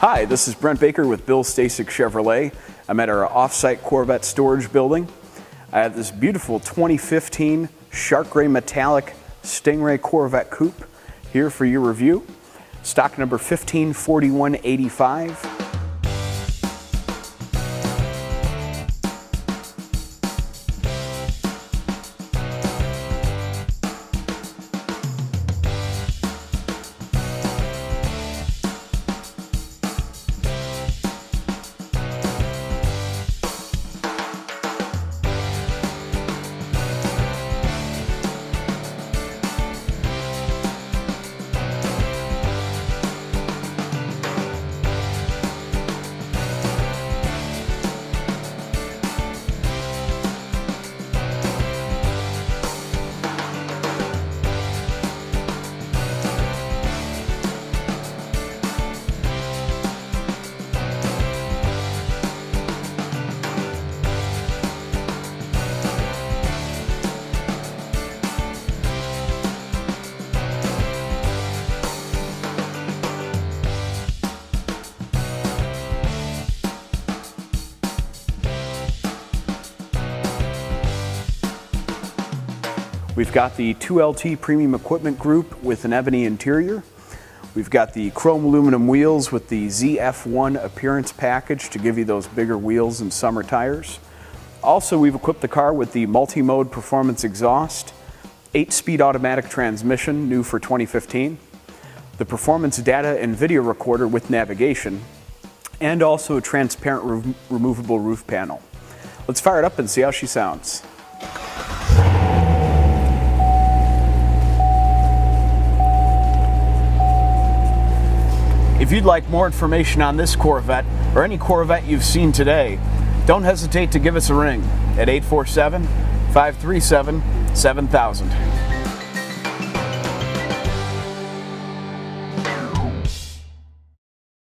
Hi, this is Brent Baker with Bill Stasek Chevrolet. I'm at our off-site Corvette storage building. I have this beautiful 2015 Shark Gray Metallic Stingray Corvette Coupe here for your review. Stock number 154185. We've got the 2LT Premium Equipment Group with an ebony interior. We've got the chrome aluminum wheels with the ZF1 appearance package to give you those bigger wheels and summer tires. Also, we've equipped the car with the multi-mode performance exhaust, 8-speed automatic transmission, new for 2015, the performance data and video recorder with navigation, and also a transparent re removable roof panel. Let's fire it up and see how she sounds. If you'd like more information on this Corvette or any Corvette you've seen today, don't hesitate to give us a ring at 847 537 7000.